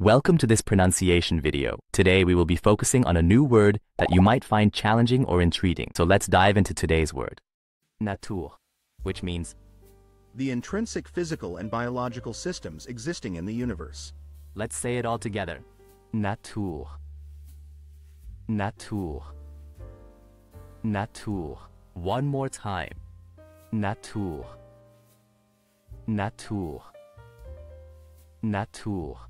Welcome to this pronunciation video. Today we will be focusing on a new word that you might find challenging or intriguing. So let's dive into today's word. Natur, which means The intrinsic physical and biological systems existing in the universe. Let's say it all together. Natur. Natur. Natur. One more time. Natur. Natur. Natur.